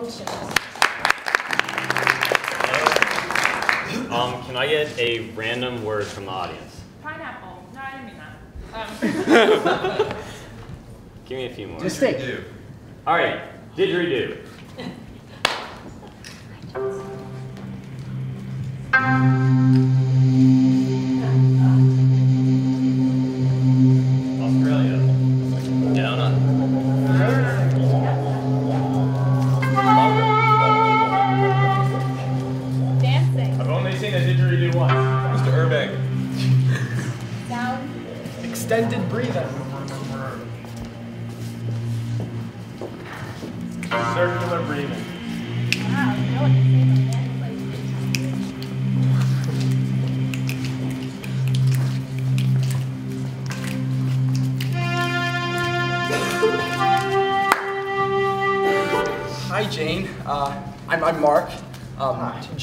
functions. Um, can I get a random word from the audience? Pineapple. No, I didn't mean that. Um, Give me a few more. Just think. All right, didgeridoo.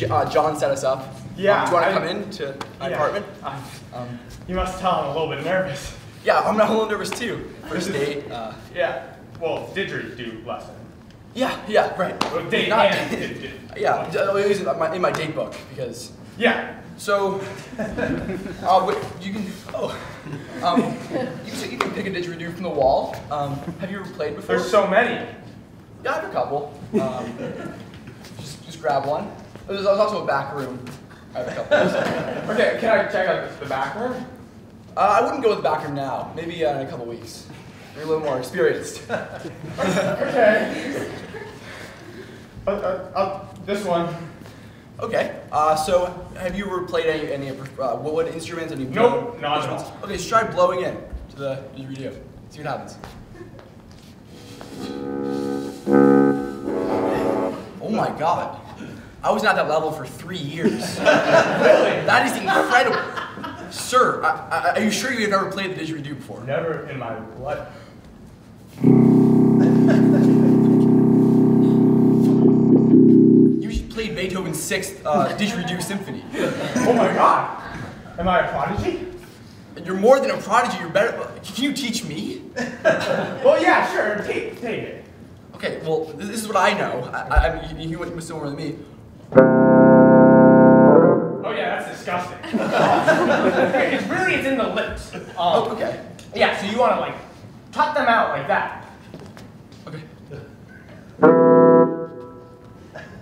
uh, John set us up. Yeah, Um, do you want to come in to my Yeah. apartment? Uh, Um, you must tell I'm a little bit nervous. yeah, I'm a little nervous too. First date. Uh, Yeah. Well, didgeridoo lesson. yeah, yeah, right. Well, date Not- and did, yeah, I'll in my, in my date book because. Yeah. So, uh, wait, you can. Oh, um, you, can, you can pick a didgeridoo from the wall. Um, have you ever played before? There's so many. Yeah, I have a couple. Um, just, just grab one. There's also a back room. I have a couple. Okay, can I check out the, the back room? Uh, I wouldn't go to the back room now. Maybe uh, in a couple weeks. You're a little more experienced. Okay. Uh, uh, uh, this one. Okay. Uh, so, have you ever played any any uh, wood instruments? Any Nope, not at instruments? all. Okay, just try blowing in to the didgeridoo. See what happens. Oh my God. I was not that level for three years. really? That is incredible. Sir, I, I, are you sure you've never played the didgeridoo before? Never in my life. You played Beethoven's Sixth uh, Didgeridoo Symphony. Oh my god. Am I a prodigy? You're more than a prodigy. You're better. Can you teach me? Well, yeah, sure. Take, take it. Okay. Well, this is what I know. I, I, mean, you must know more than me. Oh yeah, that's disgusting. okay, it's really it's in the lips. Um, Oh, okay. Yeah, so you want to like cut them out like that. Okay.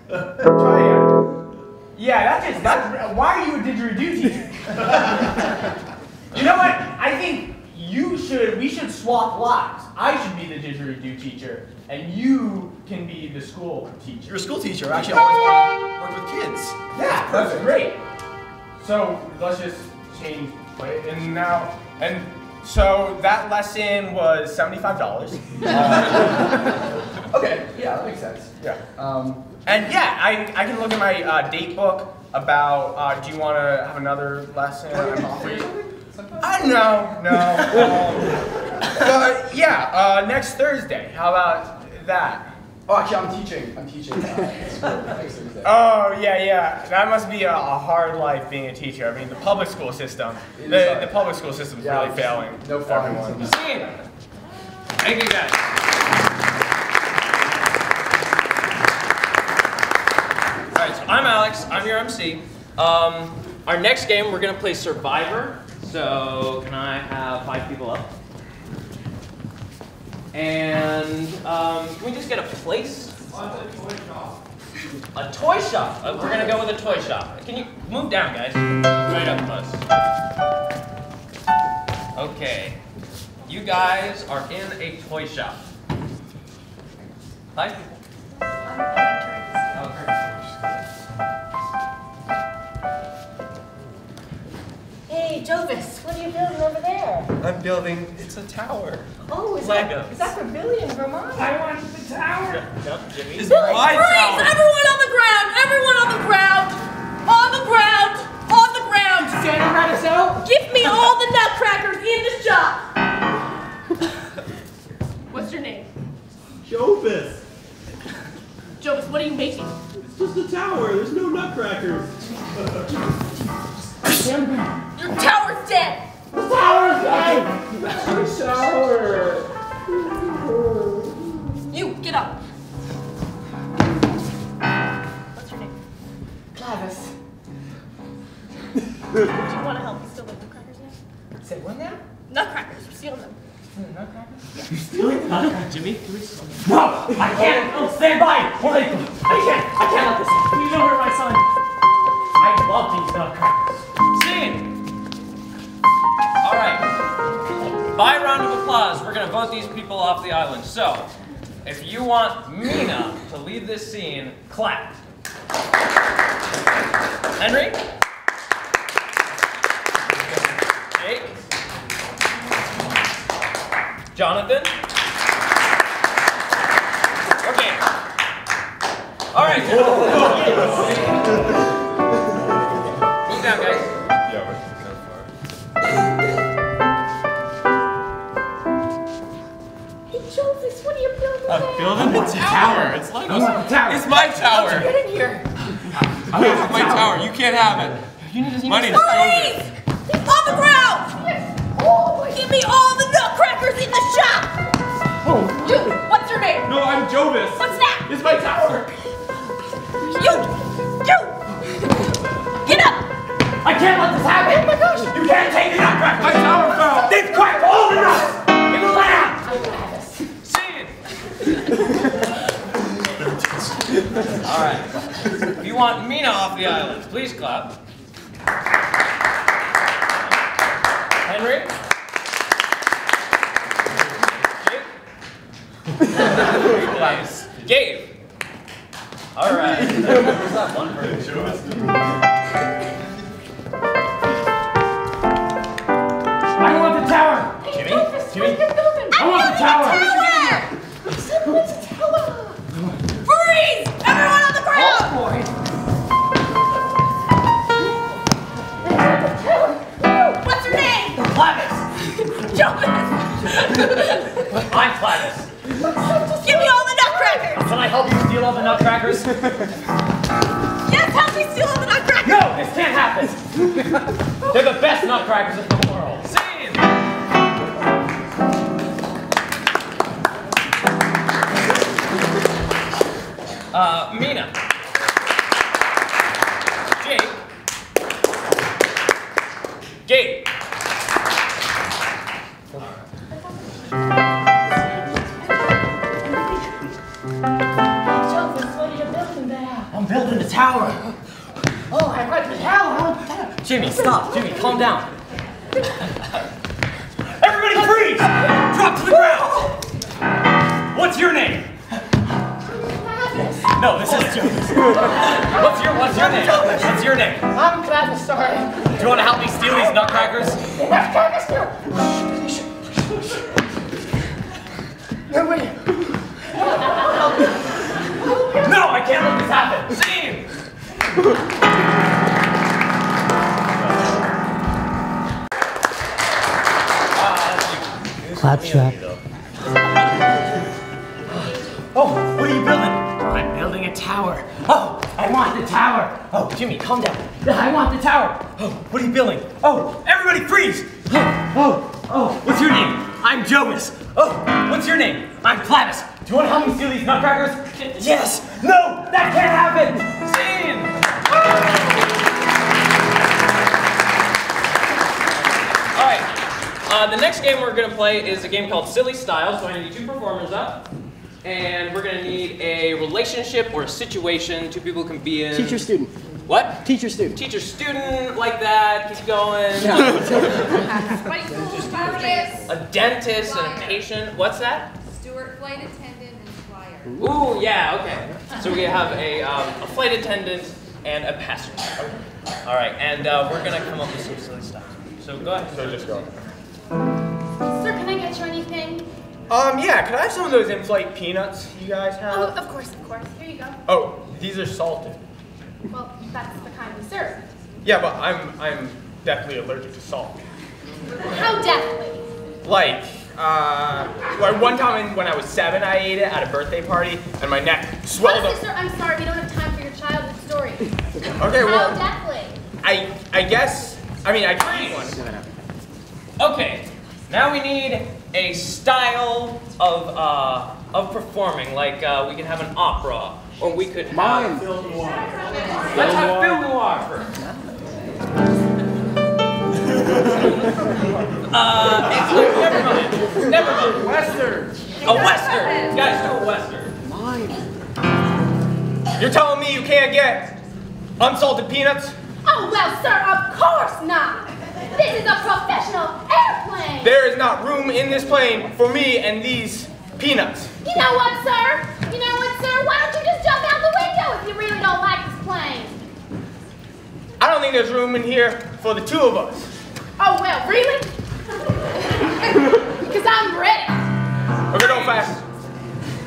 Try it. Yeah, that's just that's. Why are you a didgeridoo teacher? you know what? I think you should. We should swap lives. I should be the didgeridoo teacher, and you can be the school teacher. You're a school teacher. Actually, I always work with kids. Yeah, that's great. So let's just change play and now and so that lesson was seventy-five dollars. Okay. Yeah, that makes sense. yeah. Um, And yeah, I, I can look at my uh, date book about. Uh, do you want to have another lesson? I'm free. Uh, no, no. Um, but yeah, uh, next Thursday. How about that? oh, actually, I'm teaching. I'm teaching. Uh, at school next Thursday. Oh yeah, yeah. That must be a, a hard life being a teacher. I mean, the public school system. The, the public school system is Yeah, really failing. no fun. everyone. Scene. Thank you guys. All right, so I'm Alex. I'm your MC. Um, our next game, we're gonna play Survivor. So can I have five people up? And um, can we just get a place? A toy shop. Uh, we're gonna go with a toy shop. Can you move down, guys? Right up close. Okay. You guys are in a toy shop. People. Hey, Jovis, you doing over there? I'm building. It's a tower. Oh, is Legos. that, is that for Billy and Vermont? I want the tower. Yep, Jimmy. Is Billy, my freeze! tower. Everyone on the ground! Everyone on the ground! On the ground! On the ground! Standing right us out. Give me all the nutcrackers in the shop! What's your name? Jovis! Jovis, what are you making? It's just a tower. There's no nutcrackers. Your tower's dead! Shower. You, get up. What's your name? Clavis. Do you want to help me steal the nutcrackers now? Say what now? Nutcrackers, we're stealing them. Nutcrackers? Yeah. Stealing nutcrackers? Jimmy? can we No, I can't. No, stand by. Or they, I can't. I can't let this happen. Please don't hurt my son. I love these nutcrackers. Scene! Alright. By round of applause, we're gonna vote these people off the island. So, if you want Mina to lead this scene, clap. Henry? Jake? Jonathan? Okay. Alright. Move what are you building there? Building a tower. It's like I want the tower. It's my tower. Get in here. It's my tower. You can't have it. My name's Freeze! Jonas. On the ground! Give me all the nutcrackers in the shop! Oh. You, what's your name? No, I'm Jovis. What's that? It's my tower. You! You! Get up! I can't let this happen. Oh my gosh. You can't take the nutcrackers. My tower fell. They've cracked all the nuts Alright. If you want Mina off the island, please clap. Henry? Jake? nice. Gabe? Alright. Where's that one person? I want the tower. Jimmy? Jimmy. I I want the tower. Jonas! I'm Clavis. Give me all the nutcrackers! Can I help you steal all the nutcrackers? Yes, help me steal all the nutcrackers! No, this can't happen. They're the best nutcrackers in the world. Scene! Uh, Mina. Down. Everybody freeze! Drop to the ground! What's your name? No, this is Jonas. What's your what's your name? What's your name? I'm Travis, sorry. Do you want to help me steal these nutcrackers? Nutcrackers, Silly Style. So I need two performers up. And we're gonna need a relationship or a situation two people can be in. Teacher student. What? Teacher student. Teacher student, like that, keep going. Marcus, A dentist and a patient. What's that? Stewart, flight attendant, and flyer. Ooh, yeah, okay. So we have a, um, a flight attendant and a passenger. All right, and uh, we're gonna come up with some silly stuff. So go ahead. So just go. Um, yeah, can I have some of those in-flight peanuts you guys have? Oh, of course, of course. Here you go. Oh, these are salted. Well, that's the kind we serve. Yeah, but I'm I'm definitely allergic to salt. How deathly? Like, uh, one time when I was seven, I ate it at a birthday party, and my neck swelled Honestly, up. sir, I'm sorry. We don't have time for your childhood story. Okay, How well, deathly? I I guess I mean I can eat one. Okay, now we need a style of uh, of performing. Like uh, we can have an opera or we could have Mine. Let's have film noir first. uh, it's, never mind. Never mind. Western. A western. Guys, do a western. Mine. You're telling me you can't get unsalted peanuts? Oh, well, sir, of course not. This is a professional airplane. There is not room in this plane for me and these peanuts. You know what, sir? You know what, sir? Why don't you just jump out the window if you really don't like this plane? I don't think there's room in here for the two of us. Oh, well, really? Because I'm ready. We're gonna go fast.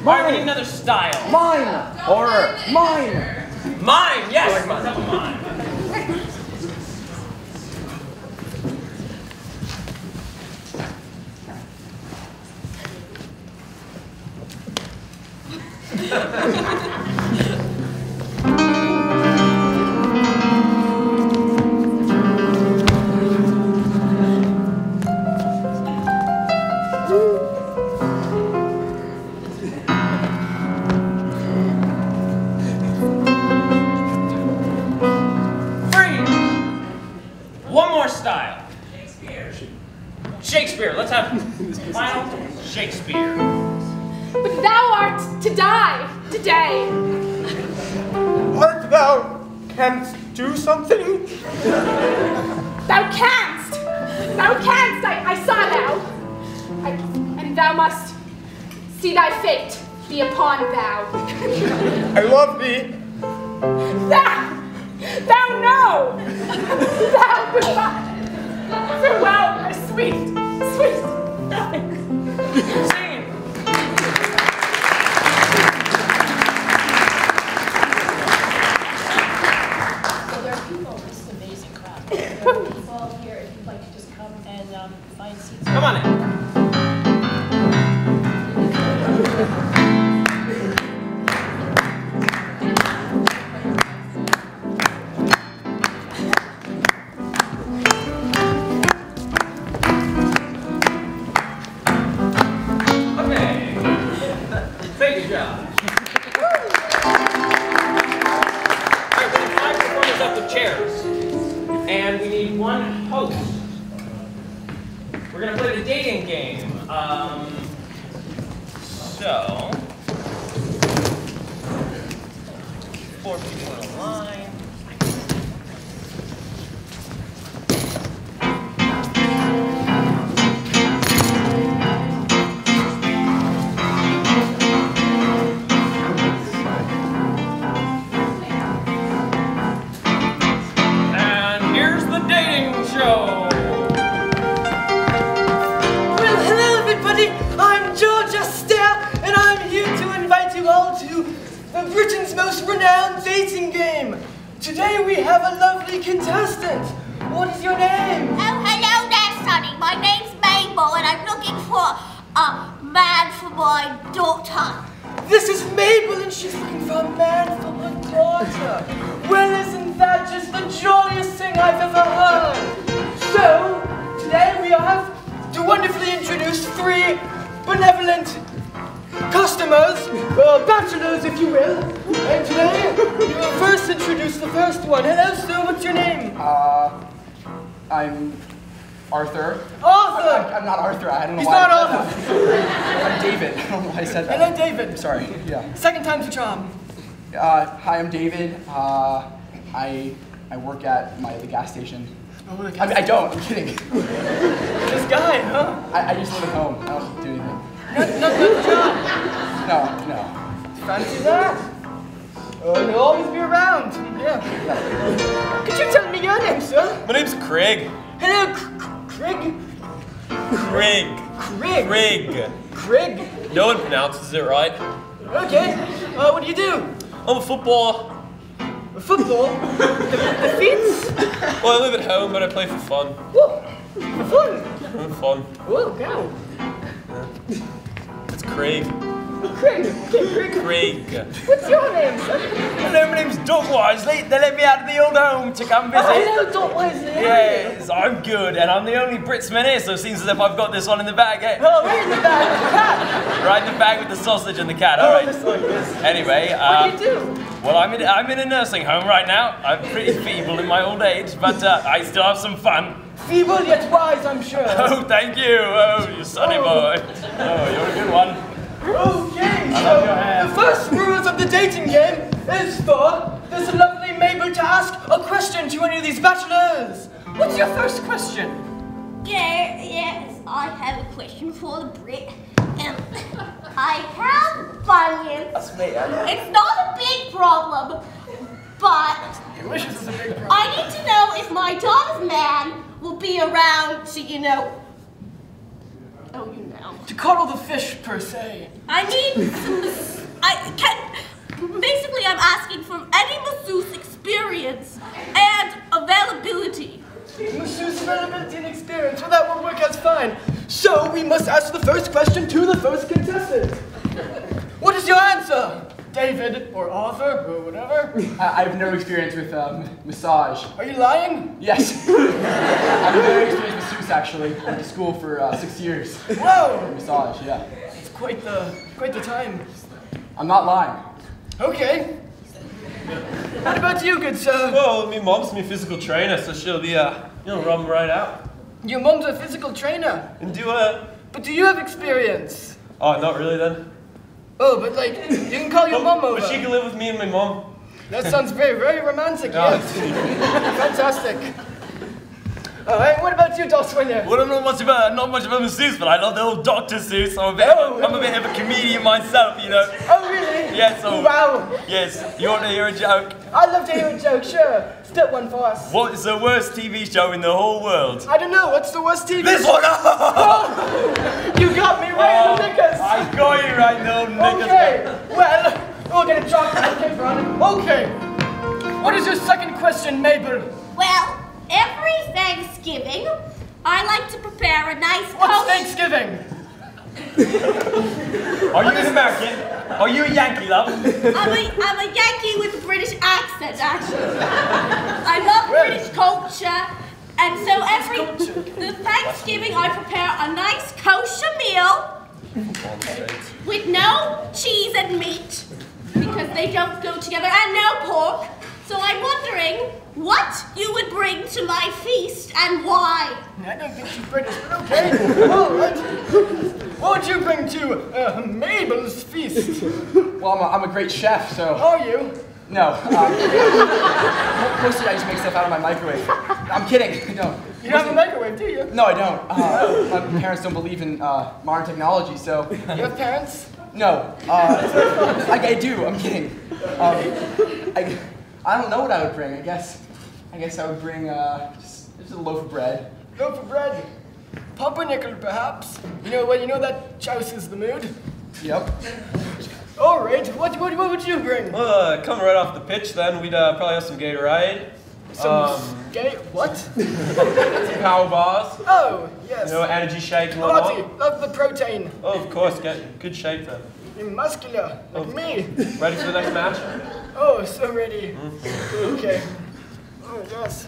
All right, we need another style. Mine. Or Mine. Mine, yes. Let's Um, so. Four people in a line. Renowned dating game. Today we have a lovely contestant. What is your name? Oh, hello there, Sonny. My name's Mabel, and I'm looking for a man for my daughter. This is Mabel, and she's looking for a man for her daughter. Well, isn't that just the jolliest thing I've ever heard? So, today we have to wonderfully introduce three benevolent customers, uh, bachelors, if you will. And today, we will first introduce the first one. Hello, sir. What's your name? Uh, I'm Arthur. Arthur. I'm not Arthur. I don't know He's why. not I, Arthur! I'm David. I don't know why I said that. Hello, David. Sorry. Yeah. Second time's a charm. Uh, hi, I'm David. Uh, I I work at my the gas station. Oh, I mean, I don't. I'm kidding. this guy, huh? I, I just live at home. I don't do anything. Not, not good job. No, no. Fancy that? Uh, he'll always be around. Yeah. Could you tell me your name, sir? My name's Craig. Hello, Craig. Craig. Craig. Craig. Craig. No one pronounces it right. Okay. Uh, what do you do? I'm a footballer. Football. the, the feet. Well, I live at home, but I play for fun. Whoa. Fun. For fun. Whoa, go. It's Craig. Craig. Craig. Craig. What's your name. Hello, my name's Doug Wisely. They let me out of the old home to come visit. Oh, hello, Doc Wesley. Yes, I'm good, and I'm the only Britsman here, so it seems as if I've got this one in the bag, eh? Oh, right in the bag with the cat. Right in the bag with the sausage and the cat, Oh, just like this. Anyway, What uh, do you do? well, I'm in, I'm in a nursing home right now. I'm pretty feeble in my old age, but uh, I still have some fun. Feeble yet wise, I'm sure. Oh, thank you. Oh, you sonny boy. Oh, you're a good one. Okay, love so your hair. the first rules of the dating game is for this lovely Mabel to ask a question to any of these bachelors. What's your first question? Yeah, yes, I have a question for the Brit. Um, I have bunions. That's me, I know. It's not a big problem, but Your wishes is a big problem. I need to know if my daughter's man will be around to, you know. Oh, you know. To cuddle the fish, per se. I need some. I can. Basically, I'm asking for any masseuse experience and availability. Masseuse availability and experience. Well, that will work out fine. So we must ask the first question to the first contestant. What is your answer? David or Arthur or whatever. I, I have no experience with um, massage. Are you lying? Yes. I have no experience with masseuse actually. I went to school for uh, six years. Whoa! Massage, yeah. It's quite the quite the time. I'm not lying. Okay. What about you, good sir? Well, my mom's my physical trainer, so she'll be, uh, you know, run right out. Your mom's a physical trainer. And do a. But do you have experience? Oh, not really then. Oh, but like, you can call your oh, mom over. But she can live with me and my mom. That sounds very, very romantic, Yeah, yes. Fantastic. All right, what about you, Dr. Doswinner? Well, I'm not much of a not much of a masseuse, but I love the old Doctor Seuss. I'm a bit, Oh, I'm a bit of a comedian myself, you know. Oh, really? Yes. So, Wow. Yes. You want to hear a joke? I'd love to hear a joke, sure. Step one for us. What is the worst TV show in the whole world? I don't know, what's the worst TV? This one. You got me right in the oh, knickers. I got you right now, niggas. Okay, well, we'll get a chocolate cake for it. Okay. What is your second question, Mabel? Well, every Thanksgiving, I like to prepare a nice What's Thanksgiving? Are you an American? Are you a Yankee, love? I'm a, I'm a Yankee with a British accent, actually. I love British culture, and so every the Thanksgiving I prepare a nice kosher meal with no cheese and meat because they don't go together, and no pork. So I'm wondering what you would bring to my feast and why. I don't think she's British, but okay. All right. What would you bring to uh, Mabel's feast? Well, I'm a, I'm a great chef, so. Are you? No. Um, mostly I just make stuff out of my microwave. I'm kidding. I don't. You don't have a microwave, do you? No, I don't. Uh, my parents don't believe in uh, modern technology, so. You have parents? No. Uh, I, I do. I'm kidding. Um, I, I don't know what I would bring. I guess. I guess I would bring uh, just, just a loaf of bread. Loaf of bread. Pumpernickel, perhaps. You know, well, you know that chouses the mood. Yep. All right. What, what, what would you bring? Well, uh, coming right off the pitch then, we'd uh, probably have some Gatorade. Some um, gay. What? some power bars. Oh, yes. You know, energy shake and Lottie, whatnot. love the protein. Oh, of course, get good shape then. You're muscular, like me. Ready for the next match? Oh, so ready. Okay. Oh, yes.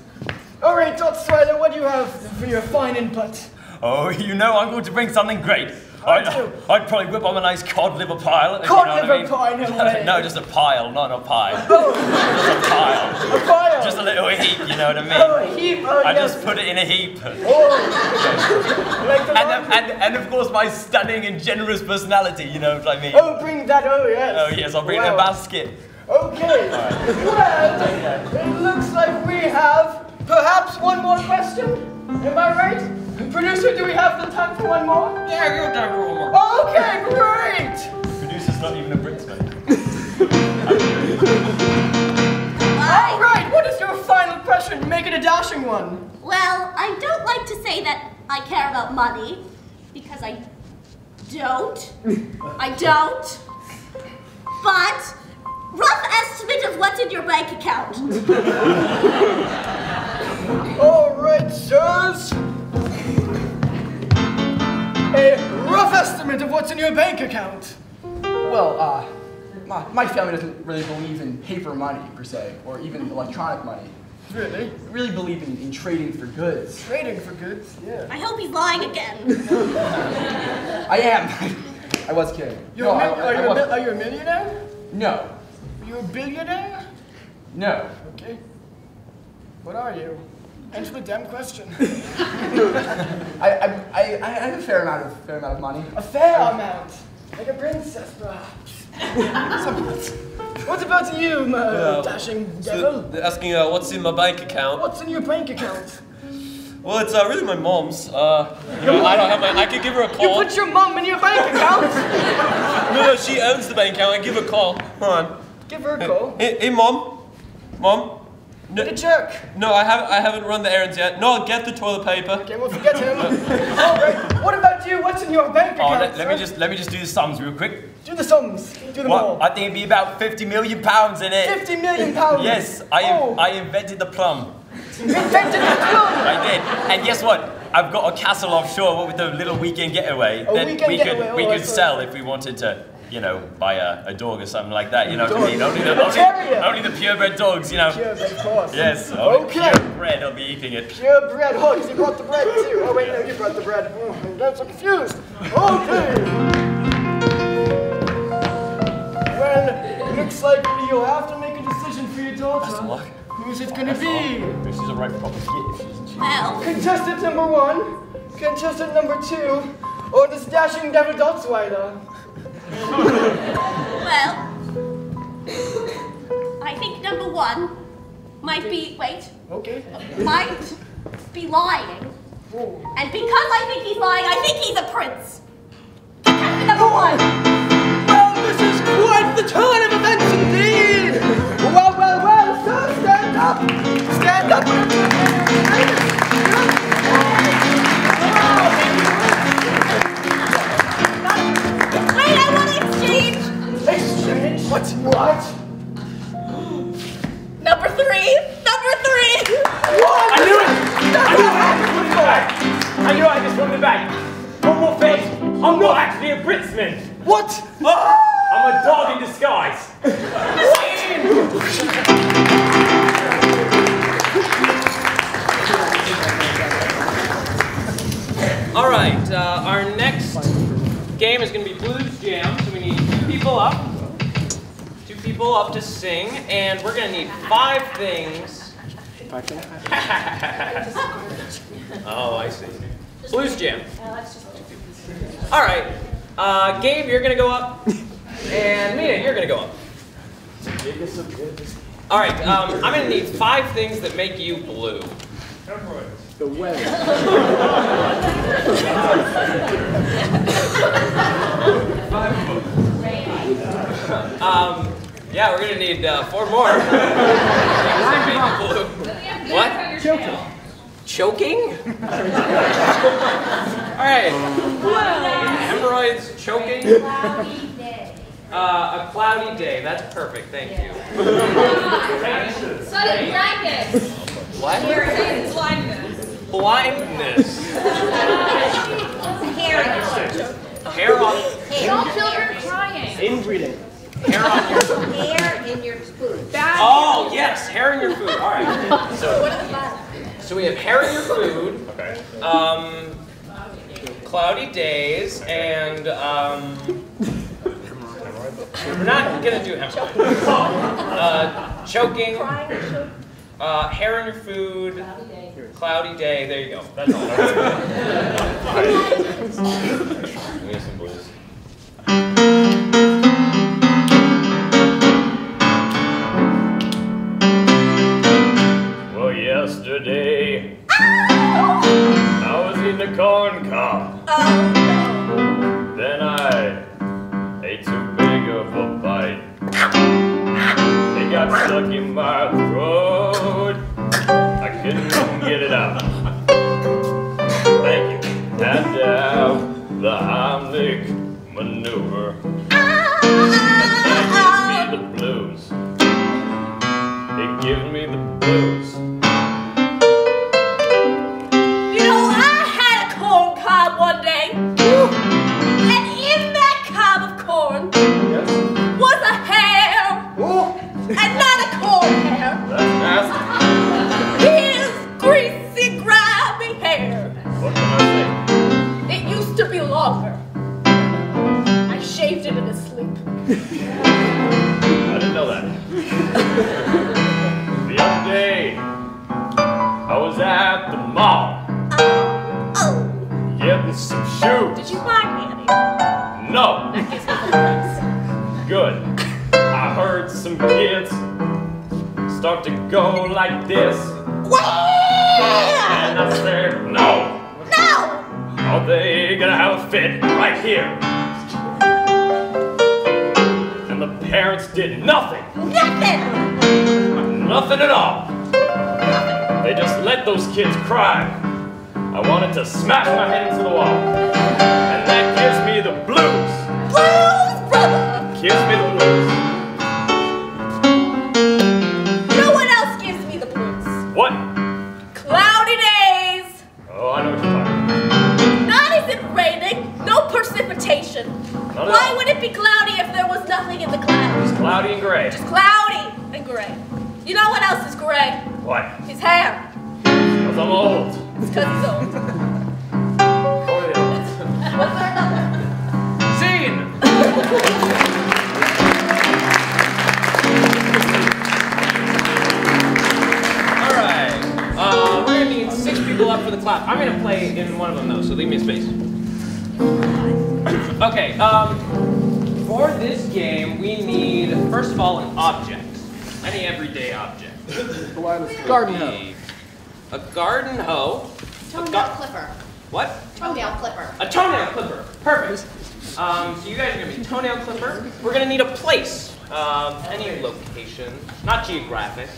All right, Dot Swiler, what do you have for your fine input? Oh, you know I'm going to bring something great. I'd, do. I'd probably whip up a nice cod liver pile. Cod you know liver I mean. pie, no no, just a pile, not a pie. Oh, Just a pile. a fire. Just a little heap, you know what I mean? Oh, a heap. Oh, I yes. just put it in a heap. Oh, like the And, and, and of course, my stunning and generous personality, you know what I mean? Oh, bring that. Oh, yes. Oh, yes, I'll bring wow. the basket. Okay. Well, it looks like we have perhaps one more question. Am I right? Producer, do we have the time for one more? Yeah, you're done for one more. Oh, okay, great. Producer's not even a Britsman. All right, what is your final question? Make it a dashing one. Well, I don't like to say that I care about money because I don't. I don't. But rough estimate of what's in your bank account. All right, sirs. A rough estimate of what's in your bank account. well, uh, my, my family doesn't really believe in paper money per se, or even electronic money. Really? Really believe in, in trading for goods. Trading for goods? Yeah. I hope he's lying again. I am. I was kidding. You're no, a I, I, are, you I a was- mil- are you a millionaire? No. Are you a billionaire? No. Okay. What are you? Answer the damn question. I, I, I, I have a fair amount of fair amount of money. A fair amount. Like a princess, perhaps. Somewhat. What about you, my Uh, dashing so devil? they're asking uh, what's in my bank account. What's in your bank account? Well, it's uh, really my mom's. Uh, you know, I don't have my. I could give her a call. You put your mom in your bank account? No, no, she owns the bank account. I give her a call. Hold on. Give her a call. Hey, hey mom. Mom. No, The jerk. no, I haven't. I haven't run the errands yet. No, I'll get the toilet paper. Okay, we'll forget him. All right. What about you? What's in your bank Oh, account? let, let me just let me just do the sums real quick. do the sums. Do them What? all. I think it'd be about 50 million pounds in it. 50 million pounds. Yes, I Oh. I invented the plum. Invented the plum. I did. And guess what? I've got a castle offshore What with a little weekend getaway A that weekend we getaway, could we oh, could sell if we wanted to, you know, buy a, a dog or something like that. You know what I mean? Dog. Only the, only, terrier. only the purebred dogs, you know. Purebred, of course. Yes, only Okay. purebred I'll be eating it. Pure bread. Oh, 'cause you brought the bread too. Oh, wait, no, you brought the bread. Oh, I'm so confused. Okay. Well, looks like you'll have to make a decision for your daughter. Best of luck. Who's it gonna be? This is a right proper kid. Well, Contestant number one, contestant number two, oh, or this dashing devil Dotsweiler? Well. I think number one might be, wait, Okay. might be lying. Oh. And because I think he's lying, I think he's a prince. Contestant number one. The weather. Um, yeah, we're gonna need uh, four more. what? Choking. Choking? All right. Hemorrhoids, choking. Uh, a cloudy day. That's perfect. Thank you. Sudden blindness. What? Blindness. Blindness. Hair. Hair on. Don't children crying. Inbreeding. Hair on your. Hair in your food. Oh yes, hair in your food. All right. So, so we have hair in your food. Okay. Um, cloudy days and um. We're not gonna do hemorrhoids. Uh, choking. Uh, hair in your food. Cloudy day. There you go. That's all. We have some blues. Well, yesterday I was in the corn cob. Then I ate too big of a bite. It got stuck in my the Heimlich maneuver. To go like this. And I said, no. No! Are they gonna have a fit right here? And the parents did nothing. Nothing! Nothing at all. They just let those kids cry. I wanted to smash my head into the wall. And that gives me the blues. Blues, brother! Gives me the blues. At Why would it be cloudy if there was nothing in the clouds? It's cloudy and gray. Just cloudy and gray. You know what else is gray? What? His hair. Because I'm old. It's because he's old. Was there another? Scene! Alright. Uh, we're gonna need six people up for the clap. I'm gonna play in one of them though, so leave me a space. Okay, um, for this game, we need, first of all, an object. Any everyday object. Garden hoe. A garden hoe. Toenail clipper. What? Toenail clipper. A toenail clipper. Perfect. Um, so you guys are gonna be toenail clipper. We're gonna need a place. Um, any location, not geographic.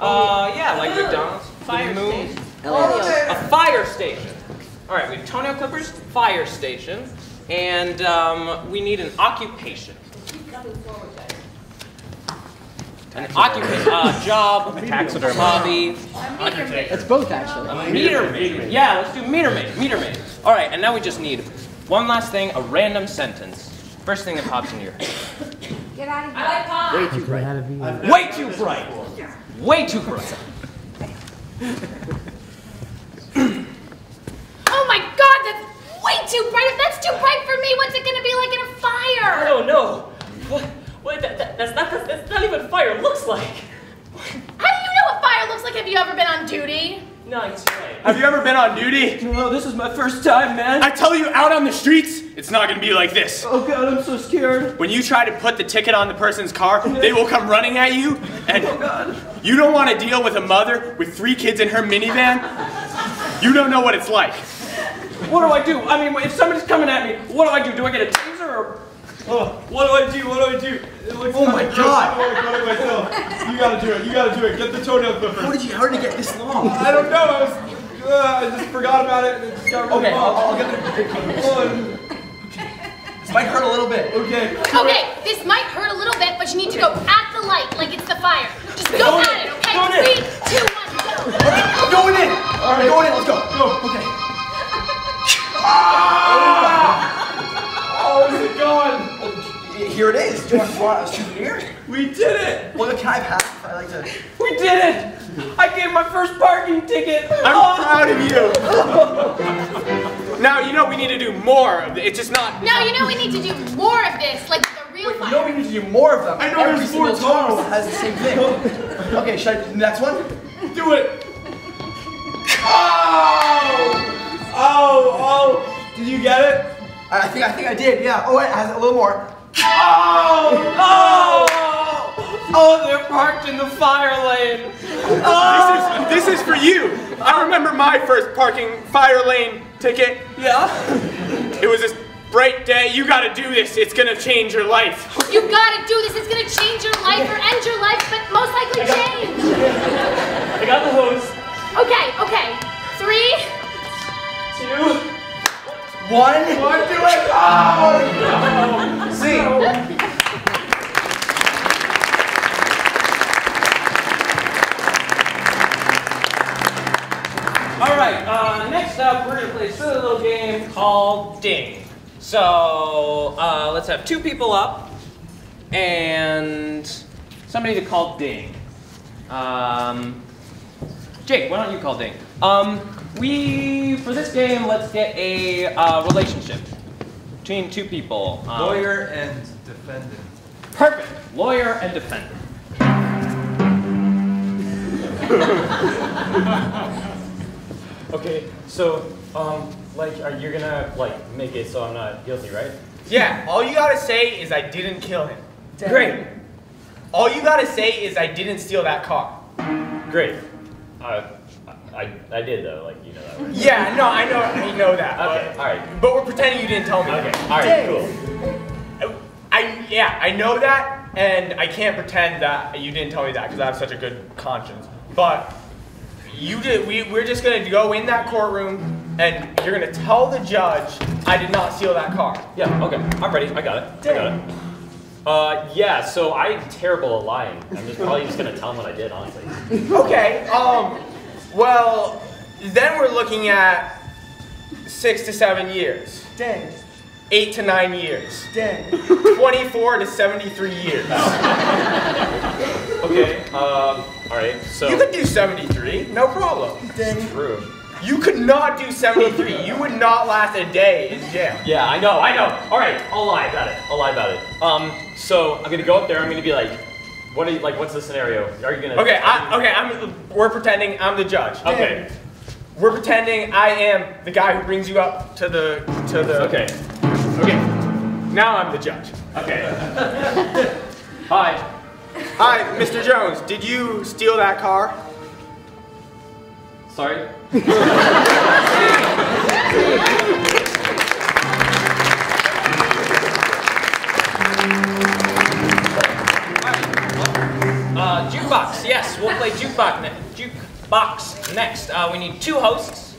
Uh, yeah, like McDonald's. Fire station. A fire station. All right, we have toenail clippers, fire station, and um, we need an occupation. An occupation, uh, job, taxidermist. hobby, It's both actually. meter maid. Yeah, let's do meter maid. Meter maid. All right, and now we just need one last thing, a random sentence. First thing that pops into your head. Get out of here. I like pie. Way too bright. that'd be it. Way too bright. Way too bright. Oh my god, that's way too bright. If that's too bright for me, what's it gonna be like in a fire? Oh no! What? What? That, that, that's not. That's not even fire. Looks like. How do you know what fire looks like? Have you ever been on duty? No, it's right. Have you ever been on duty? No, this is my first time, man. I tell you, out on the streets, it's not gonna be like this. Oh god, I'm so scared. When you try to put the ticket on the person's car, they will come running at you, oh, and Oh, you don't want to deal with a mother with three kids in her minivan. You don't know what it's like. What do I do? I mean, if somebody's coming at me, what do I do? Do I get a taser or? Oh, what do I do? What do I do? It looks Oh my gross. God. I don't wanna cut it myself. You gotta do it. You gotta do it. Get the toenail clippers. How did you, how did it get this long? I don't know. I was. Uh, I just forgot about it. and it just got really Okay, I'll. I'll get the clippers. One. This might hurt a little bit. Okay. Okay, this might hurt a little bit, but you need to go at the light like it's the fire. Just go Go at in. it, okay? Go in. Three, two, one, go. Okay, going in. All right, going in. Let's go. Go. Okay. Oh, is it gone? Here it is. Do you want, want a souvenir? We did it. Well, can I have half? I like to. We did it! I gave my first parking ticket. I'm Oh. proud of you. now you know we need to do more of it. It's just not. Now you know we need to do more of this, like the real You know we need to do more of them. I know Every there's four single tunnel tunnels. has the same thing. Okay, should I do the next one? Do it. Oh! Oh! Oh! Did you get it? I I think I think I did. Yeah. Oh, wait, it has a little more. Oh! Oh! Oh, they're parked in the fire lane. Oh. This is oh. this is for you. I remember my first parking fire lane ticket. Yeah? It was this bright day. You got to do this. It's gonna change your life. You gotta do this. It's gonna change your life or end your life, but most likely change. I got the hose. Okay, okay. Three. Two. One. One. Oh! See. All right. Uh, next up, we're gonna play a silly little game called Ding. So uh, let's have two people up and somebody to call Ding. Um, Jake, why don't you call Ding? Um, we for this game, let's get a uh, relationship between two people. Um, Lawyer and defendant. Perfect. Lawyer and defendant. Okay, so, um, like, are you gonna, like, make it so I'm not guilty, right? Yeah. All you gotta say is I didn't kill him. Great. all you gotta say is I didn't steal that car. Great. Uh, I, I did though, like you know that. Right? Yeah, no, I know, I know that. Okay, all right. But we're pretending you didn't tell me. Okay, that. all right, cool. I yeah, I know that, and I can't pretend that you didn't tell me that because I have such a good conscience. But you did. We we're just gonna go in that courtroom, and you're gonna tell the judge I did not steal that car. Yeah, okay. I'm ready. I got it. I got it. Uh, yeah, so I'm terrible at lying. I'm just probably just gonna tell him what I did, honestly. Okay. Um. Well, then we're looking at six to seven years. Dang. Eight to nine years. Dang. 24 to 73 years. Okay, um, alright, so. You could do 73, no problem. Dang. True. You could not do 73. You would not last a day in jail. Yeah, I know, I know. Alright, I'll lie about it. I'll lie about it. Um, so I'm gonna go up there, I'm gonna be like, what are you, like, what's the scenario? Are you gonna. Okay, I, okay, I'm, we're pretending I'm the judge. Okay. We're pretending I am the guy who brings you up to the, to the. Okay. Okay. Now I'm the judge. Okay. Hi. Hi, Mr. Jones. Did you steal that car? Sorry? jukebox. Yes, we'll play jukebox. Ne- jukebox next. Uh, we need two hosts,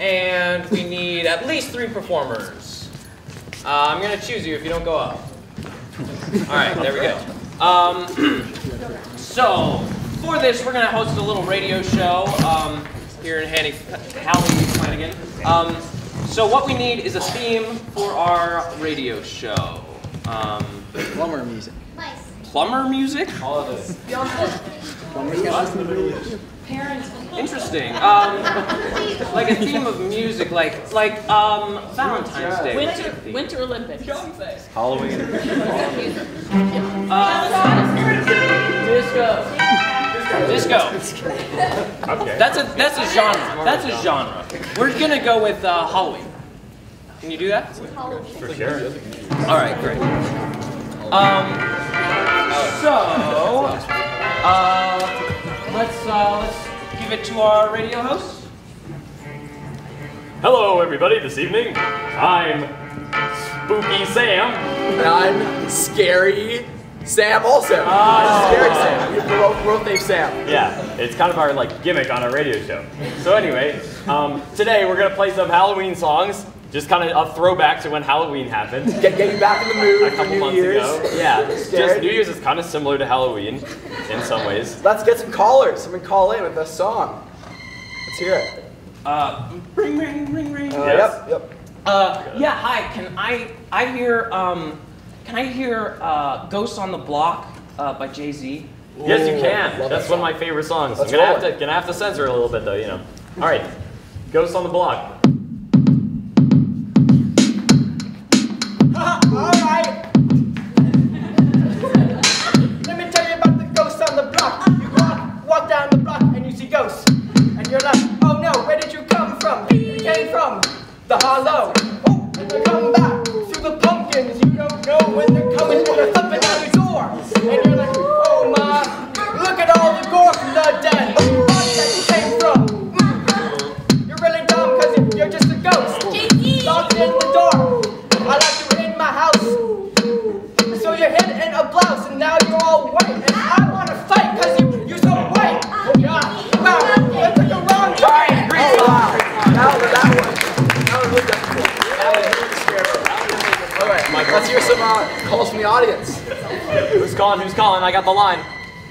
and we need at least three performers. Uh, I'm gonna choose you if you don't go up. All right, there we go. Um, so for this, we're gonna host a little radio show um, here in Handy Halloween Flanagan. Um, so what we need is a theme for our radio show. Um, Plumber music. Plumber music? All of this. Interesting. Um, like a theme of music, like like um, Valentine's Day. Winter, theme? Winter Olympics. Halloween. Disco. Okay. That's a that's a genre. That's a genre. We're gonna go with uh, Halloween. Can you do that? For sure. All right, great. Um, so uh, let's uh, let's give it to our radio host. Hello, everybody, this evening. I'm Spooky Sam. And I'm Scary Sam also. Oh. Scary Sam. We're both, we're both Sam. Yeah, it's kind of our like gimmick on our radio show. So anyway, um, today we're gonna play some Halloween songs, just kind of a throwback to when Halloween happened. Get, get you back in the mood a couple New months Year's. ago. Yeah, just New Year's is kind of similar to Halloween in some ways. Let's get some callers. Someone call in with a song. Let's hear it. Uh, ring ring ring ring. Uh, Yes. Yep, yep. Uh, yeah, hi. Can I I hear um, can I hear uh, "Ghosts on the Block" uh, by Jay Z? Yes, you can. That's that one of my favorite songs. Let's I'm gonna have to gonna have to censor it a little bit though, you know. All right, Ghost on the Block. Alright. Let me tell you about the ghosts on the block. The ghosts. On the block calls from the audience. Who's calling? Who's calling? I got the line.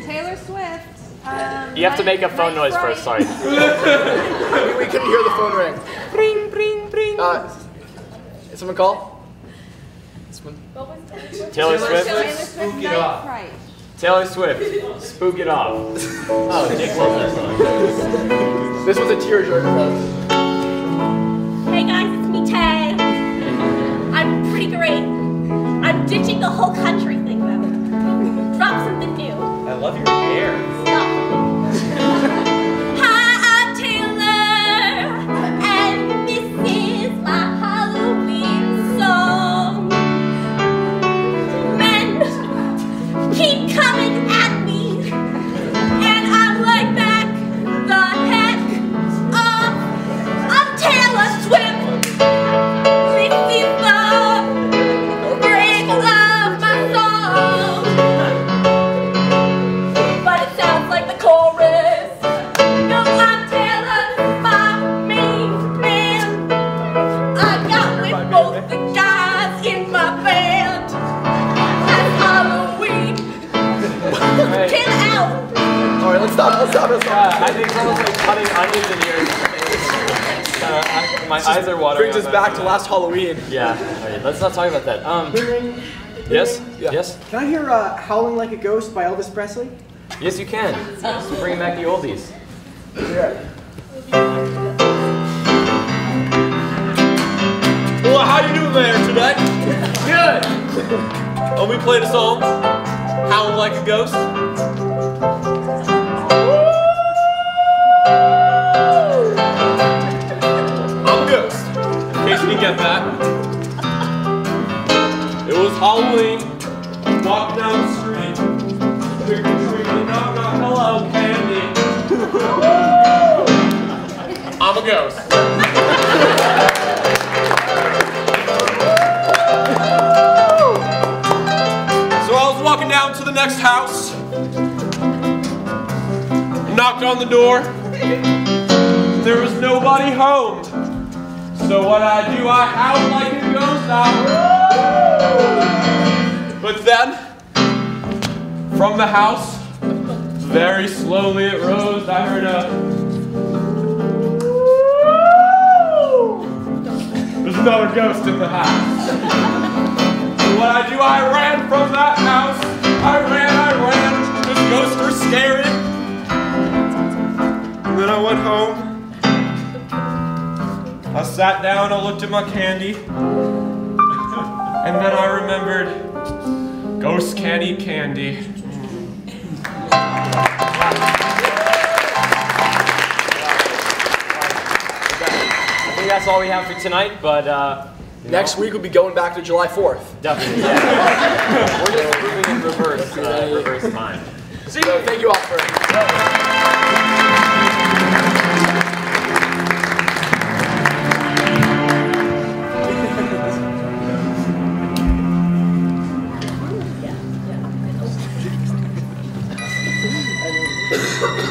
Taylor Swift. Um, You have to make a phone my noise first. Sorry. we, we couldn't hear the phone ring. Bring, bring, bring. Uh, someone call? Someone? Taylor Taylor Swift. Swift. Night Fright. Taylor Swift. Spook it off. Oh, Dick loves that song. This was a tearjerker. Ditching the whole country thing though. Drop something new. I love your Uh, I think it's almost like cutting onions in here. Uh, I- my eyes are watering. brings us back to last Halloween. Yeah. Alright, let's not talk about that. Um. Yes. Yes. Can I hear uh, "Howling Like a Ghost" by Elvis Presley? Yes, you can. So bring back the oldies. Yeah. Well, how you doing there today? Good. Let we play the song. Howling like a ghost. Get that. It was Halloween. Walking down the street. Trick or treating. Knock knock. Hello, candy. I'm a ghost. So I was walking down to the next house, knocked on the door. There was nobody home. So what I do, I howl like a ghost. I But then, from the house, very slowly it rose. I heard a. There's another ghost in the house. So what I do, I ran from that house. I ran, I ran. This ghosts were scary. And then I went home. I sat down, I looked at my candy. And then I remembered ghosts can't eat candy. I think that's all we have for tonight, but uh, Next week we'll be going back to July 4th. definitely. Yeah. We're just moving in reverse, uh, reverse time. See, thank you all for.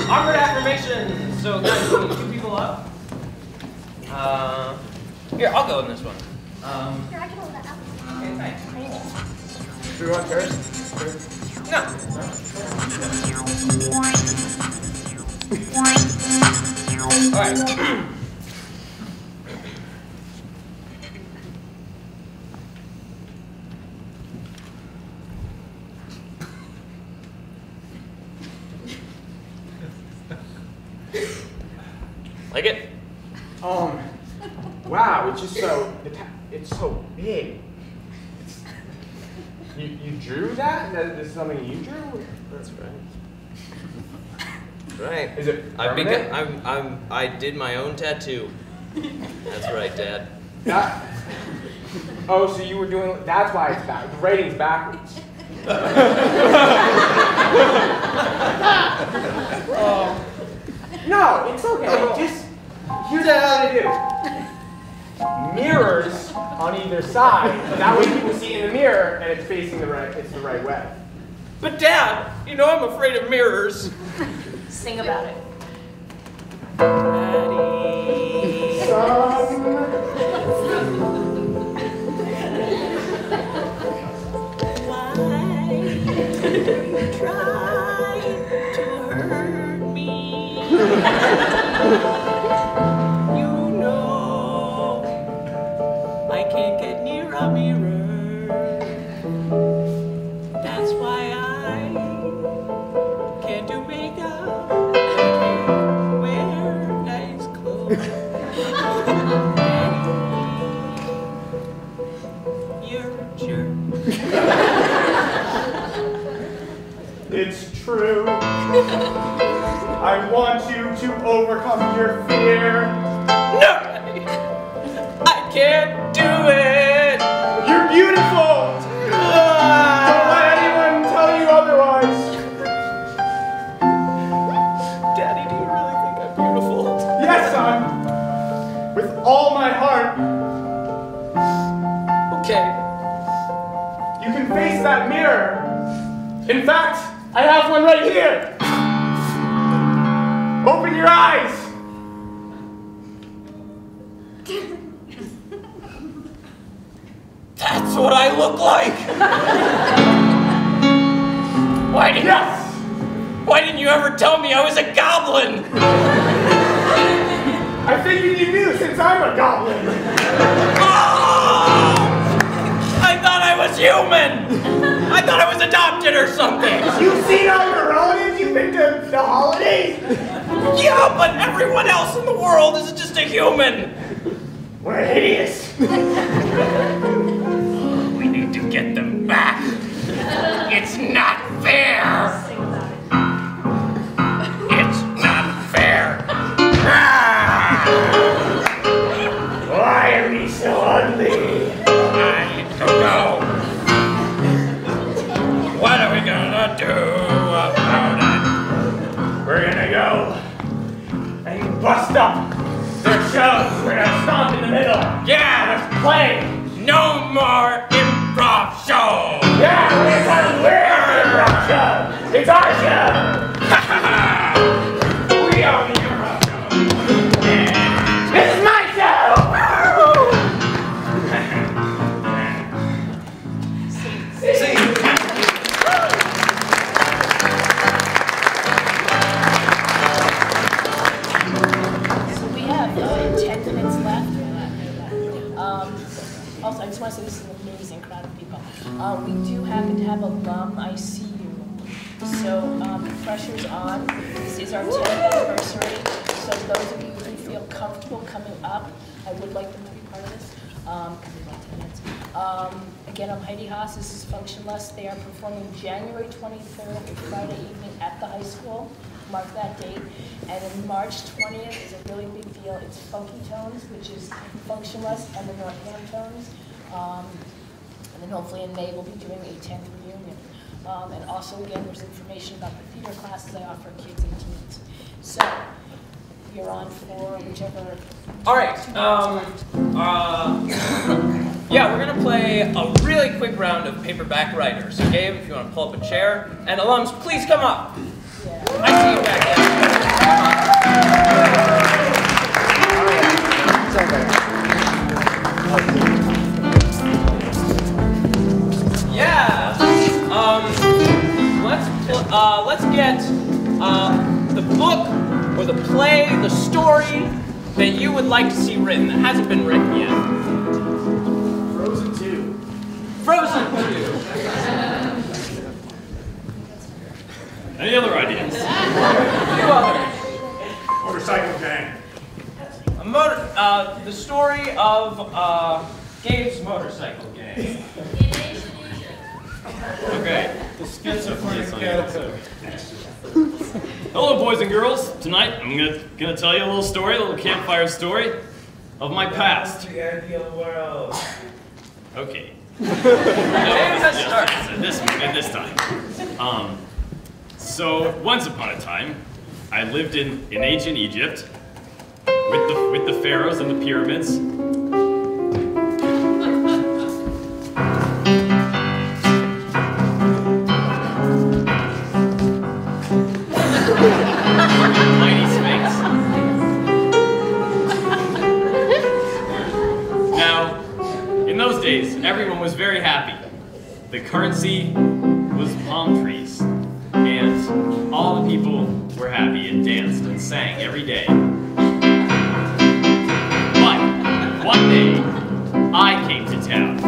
Awkward affirmation. So guys, we need two people up. Uh, here, I'll go in this one. Um, Here, I can hold that up. okay, thanks. Do you want first? No. All right. Like it? Um, wow, it's just so the ta- it's so big. It's, you you drew that? That this is something you drew? That's right. Right. Is it I permanent? began, I'm, I'm, I did my own tattoo. That's right, Dad. That, oh, so you were doing. That's why it's back. The rating's backwards. Um, no, it's okay. Just here's what I gotta do. Mirrors on either side. That way people see in the mirror and it's facing the right. It's the right way. But Dad, you know I'm afraid of mirrors. Sing about it. Why do you can't get near a mirror. That's why I can't do makeup. Can't wear nice clothes. You're a jerk. It's true. I want you to overcome your fear. Bust up their shows. We're gonna stomp in the middle. Yeah, Let's play. no more improv show. Yeah, tell them the improv show. It's our show. Funktionlust. They are performing January 23rd, Friday evening at the high school. Mark that date. And then March 20th is a really big deal. It's Funky Tones, which is Funktionlust and the Northampton Tones. Um, and then hopefully in May, we'll be doing a 10th reunion. Um, and also, again, there's information about the theater classes I offer kids and teens. So, you're on for whichever. All right. Um, uh, yeah, we're gonna play a really quick round of paperback writers. So, Gabe, if you want to pull up a chair, and alums, please come up. I see you back there. Yeah. Um, let's uh, let's get uh, the book or the play, the story that you would like to see written that hasn't been written yet. Frozen 2. Frozen 2. Any other ideas? Two others. Motorcycle gang. A motor, uh, the story of uh, Gabe's motorcycle gang. Okay. The schizophrenic character. Hello, boys and girls. Tonight, I'm gonna gonna tell you a little story, a little campfire story of my past. The ideal world. Okay. James Yes, yes, at this at this time. Um, so once upon a time, I lived in, in ancient Egypt with the with the pharaohs and the pyramids. Was very happy. The currency was palm trees, and all the people were happy and danced and sang every day. But one day, I came to town.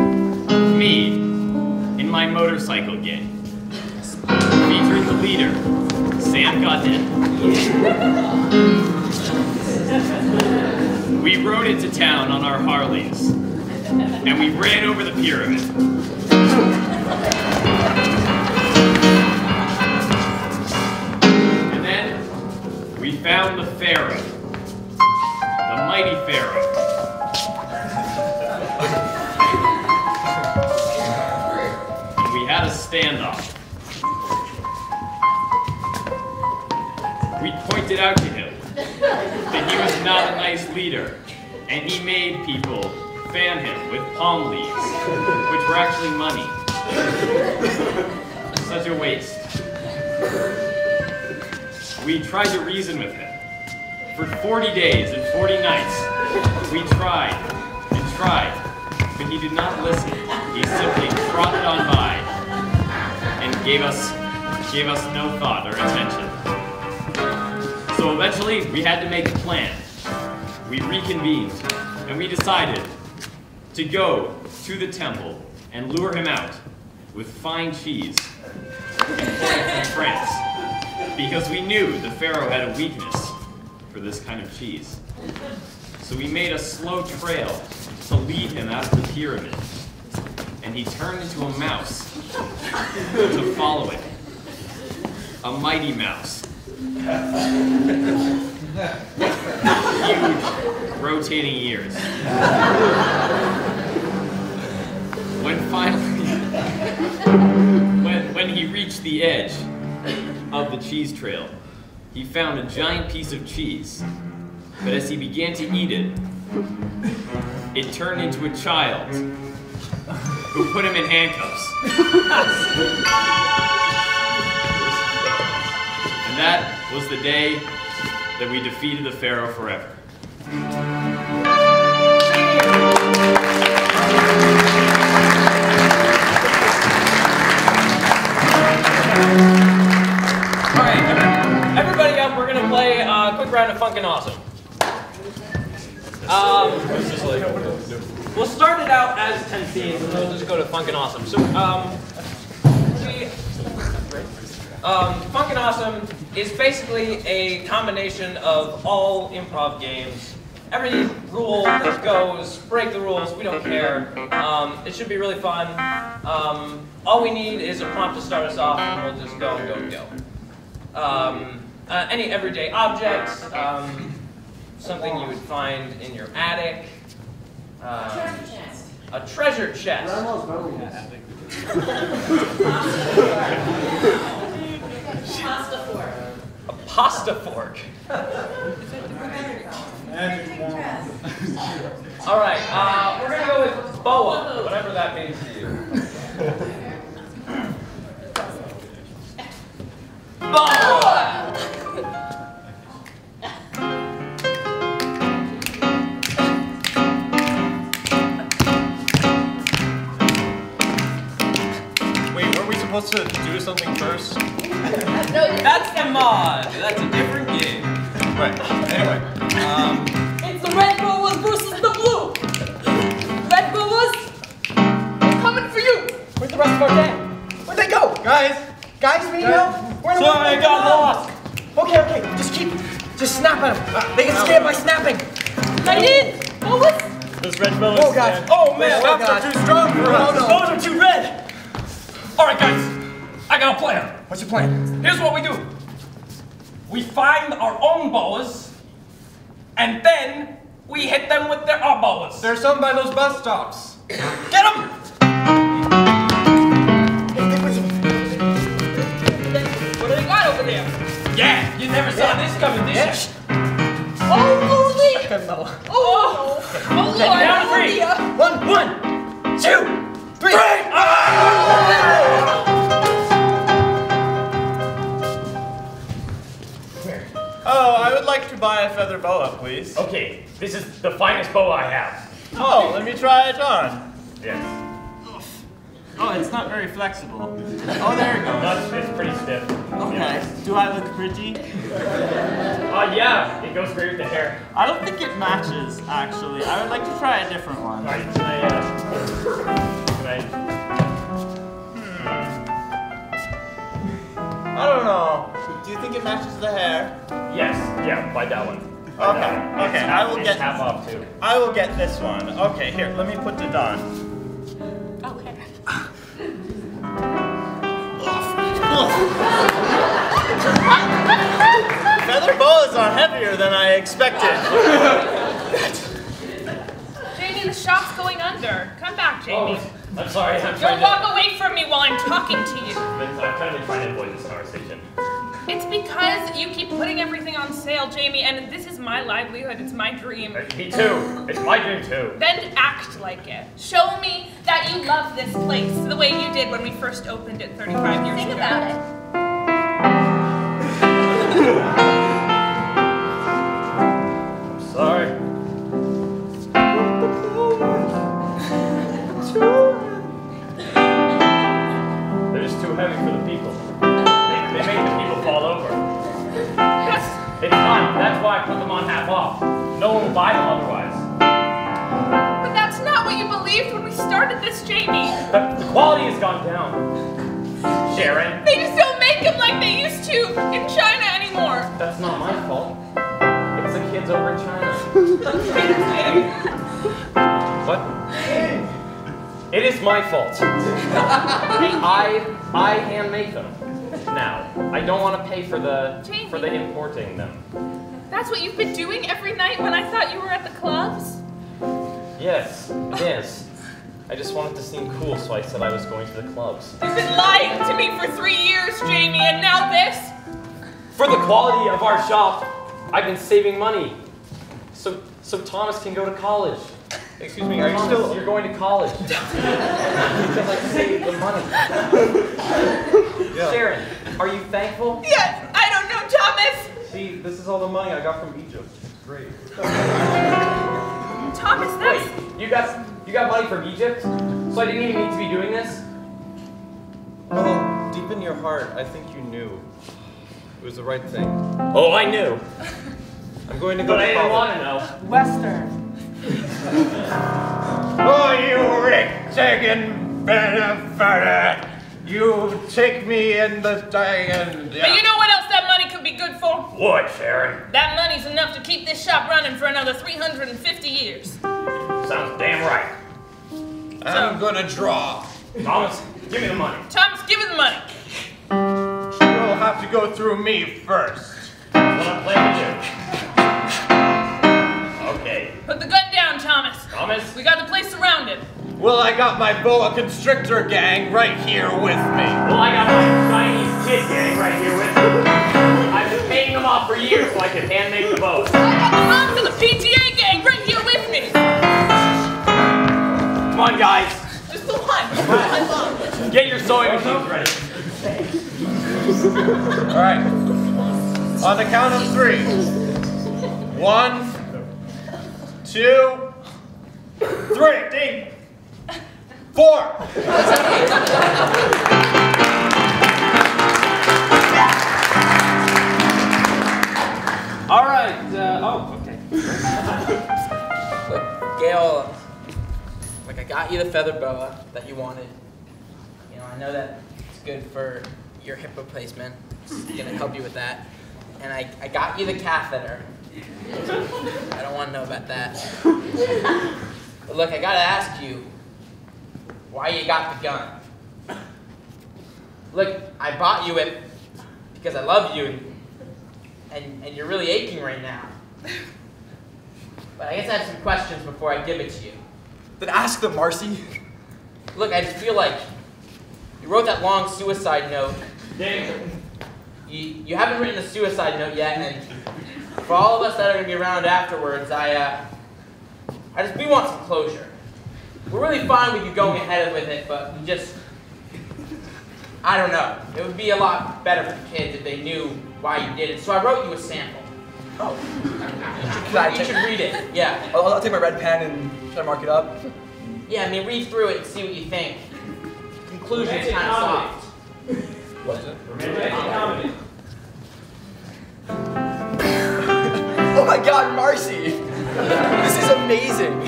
Me, in my motorcycle gang, featuring the leader, Sam Godin. We rode into town on our Harleys, and we ran over the pyramid. And then we found the Pharaoh, the mighty Pharaoh. And we had a standoff. We pointed out to him that he was not a nice leader, and he made people fan him with palm leaves, which were actually money. Such a waste. We tried to reason with him. For 40 days and 40 nights, we tried and tried, but he did not listen. He simply trotted on by and gave us gave us no thought or attention. So eventually, we had to make a plan. We reconvened, and we decided to go to the temple and lure him out with fine cheese imported from France, because we knew the Pharaoh had a weakness for this kind of cheese. So we made a slow trail to lead him out of the pyramid, and he turned into a mouse to follow it. A mighty mouse. Huge, rotating ears. When finally, when, when he reached the edge of the cheese trail, he found a giant piece of cheese. But as he began to eat it, it turned into a child who put him in handcuffs. And that was the day that we defeated the Pharaoh forever. Alright, everybody up, we're gonna play a quick round of Funkin' Awesome. Um, we'll start it out as 10 themes, and then we'll just go to Funkin' Awesome. So, um, um, Funkin' Awesome is basically a combination of all improv games. Every rule that goes, break the rules, we don't care. Um, it should be really fun. Um, all we need is a prompt to start us off, and we'll just go and go and go. Um, uh, any everyday objects, um, something you would find in your attic. Um, a treasure chest. Pasta fork. A pasta fork. All right, uh, we're gonna go with boa, whatever that means to you. Wait, weren't we supposed to do something first? no, That's the mod. That's a different game. Right. Anyway. Um, It's the red boas versus the blue. Red boas, they're coming for you. Where's the rest of our gang? Where'd they go? Guys. Guys, we need help. Where the Sorry, I got lost. Okay, okay, just keep, just snap at them. Uh, they get scared by snapping. I did. Boas. Those red boas. Oh god. Oh man, Oh, snaps God. are too strong for Oh, us. no. Those are too red. All right, guys, I got a plan. What's your plan? Here's what we do. We find our own boas, and then we hit them with their our boas. There's some by those bus stops. Get them! Yeah, you never saw this coming, did you? Oh, Lily. Oh, Oh, oh Okay, Lord, down to oh three. dear. One, one, two, three. Ah! Oh, I would like to buy a feather boa, please. Okay, this is the finest boa I have. Oh, let me try it on. Yes. Oh, it's not very flexible. Oh, there it goes. That's, it's pretty stiff. Okay. Do I look pretty? Uh, yeah, it goes great with the hair. I don't think it matches, actually. I would like to try a different one. All right, can I, uh, can I, Hmm. I don't know. Do you think it matches the hair? yes, yeah, buy that one. Okay, that one. okay, It's I will get- half off too. I will get this one. Okay, here, let me put it on. Okay. Feather boas are heavier than I expected. Jamie, the shop's going under. Come back, Jamie. Oh, I'm sorry, I'm Don't trying to, walk away from me while I'm talking to you. I'm kind of trying to avoid this conversation. It's because you keep putting everything on sale, Jamie, and this is my livelihood. It's my dream. Me too. It's my dream too. Then act like it. Show me that you love this place the way you did when we first opened it 35 years Think ago. about it. started this, Jamie. The, the quality has gone down. Sharon, They just don't make them like they used to in China anymore. that's not my fault. It's the kids over in China. what? It is my fault. I I hand make them. Now, I don't want to pay for the for the importing them. That's what you've been doing every night when I thought you were at the clubs? Yes, is. I just wanted to seem cool, so I said I was going to the clubs. You've been lying to me for three years, Jamie, and now this? For the quality of our shop, I've been saving money. So so Thomas can go to college. Excuse me, are you Thomas, still- You're going to college. because I saved the money. Yeah. Sharon, are you thankful? Yes, I don't know, Thomas. See, this is all the money I got from Egypt. It's great. Thomas, that's. Wait, you got you got money from Egypt? So I didn't even need to be doing this? Well, deep in your heart, I think you knew it was the right thing. Oh, I knew. I'm going to go But I to didn't want to know. Western. Oh, you rich-taking benefactor! You take me in the thing and... But you know what else that money could be good for? What, Sharon? That money's enough to keep this shop running for another 350 years. Sounds damn right. I'm um, gonna draw. Thomas, give me the money. Thomas, give me the money. You'll have to go through me first. That's what I'm planning to do. Okay. Put the gun down, Thomas. Thomas? We got the place surrounded. Well, I got my boa constrictor gang right here with me. Well, I got my Chinese kid gang right here with me. I've been paying them off for years so I can hand make the bows. I got the moms of the PTA gang right here with me. Come on, guys. Just the one. I love. Get your sewing machines ready. All right. On the count of three. One, two, three. Ding. Four. All right. Uh, oh, okay. Gail, like I got you the feather boa that you wanted. You know, I know that it's good for your hip replacement. It's gonna help you with that. And I, I got you the catheter. I don't want to know about that. But look, I gotta ask you why you got the gun. Look, I bought you it because I love you and, and, and you're really aching right now. But I guess I have some questions before I give it to you. Then ask them, Marcy. Look, I just feel like you wrote that long suicide note. You, you haven't written a suicide note yet, and for all of us that are gonna be around afterwards, I uh, I just we want some closure. We're really fine with you going ahead with it, but we just I don't know. It would be a lot better for the kids if they knew why you did it. So I wrote you a sample. Oh. You should, you should read it. Yeah. I'll, I'll take my red pen and try I mark it up. Yeah, I mean, read through it and see what you think. Conclusion's Romantic kind of soft. What is it? Romantic comedy. Oh my god, Marcy! This is amazing!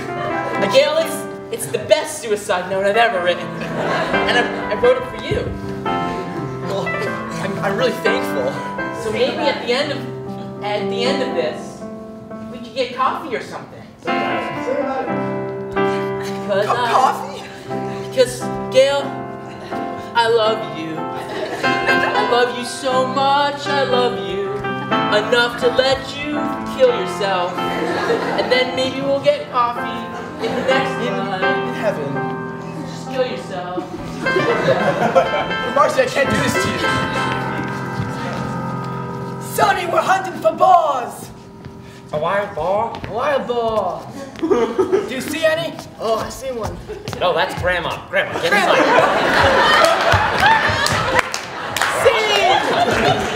Gail, it's, it's the best suicide note I've ever written. And I, I wrote it for you. Well, I'm, I'm really thankful. So maybe at the end of at the end of this, we could get coffee or something. Because, Cup uh, coffee? Because, Gail, I love you. I love you so much, I love you. Enough to let you kill yourself. And then maybe we'll get coffee in the next. In heaven. Just kill yourself. Marcy, I can't do this to you. Sonny, we're hunting for boars! A wild boar? A wild boar. Do you see any? Oh, I see one. No, that's grandma. Grandma, get Grandma. inside. See!